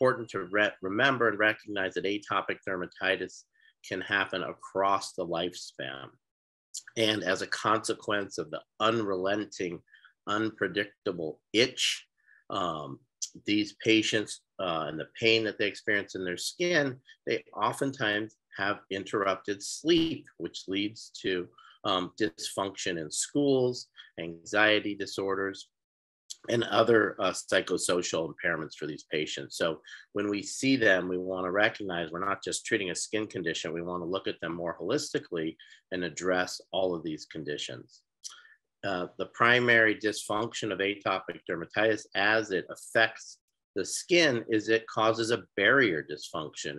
Important to re- remember and recognize that atopic dermatitis can happen across the lifespan. And as a consequence of the unrelenting, unpredictable itch, um, these patients uh, and the pain that they experience in their skin, they oftentimes have interrupted sleep, which leads to um, dysfunction in schools, anxiety disorders, and other uh, psychosocial impairments for these patients. So when we see them, we want to recognize we're not just treating a skin condition, we want to look at them more holistically and address all of these conditions. Uh, the primary dysfunction of atopic dermatitis as it affects the skin is it causes a barrier dysfunction.